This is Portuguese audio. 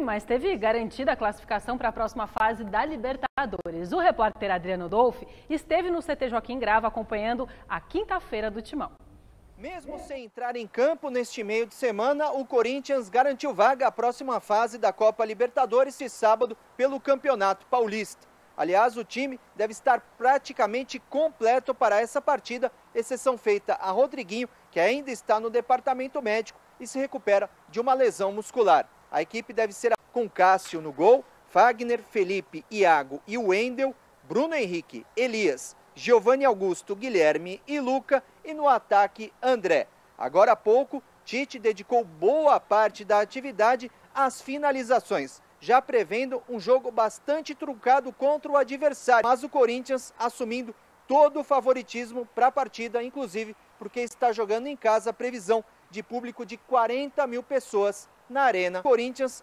mas teve garantida a classificação para a próxima fase da Libertadores. O repórter Adriano Dolfi esteve no CT Joaquim Grava acompanhando a quinta-feira do Timão. Mesmo sem entrar em campo neste meio de semana, o Corinthians garantiu vaga à próxima fase da Copa Libertadores este sábado pelo Campeonato Paulista. Aliás, o time deve estar praticamente completo para essa partida, exceção feita a Rodriguinho, que ainda está no departamento médico e se recupera de uma lesão muscular. A equipe deve ser com Cássio no gol, Fagner, Felipe, Iago e Wendel, Bruno Henrique, Elias, Giovanni Augusto, Guilherme e Luca e no ataque André. Agora há pouco, Tite dedicou boa parte da atividade às finalizações, já prevendo um jogo bastante truncado contra o adversário, mas o Corinthians assumindo todo o favoritismo para a partida, inclusive porque está jogando em casa a previsão de público de 40 mil pessoas na Arena Corinthians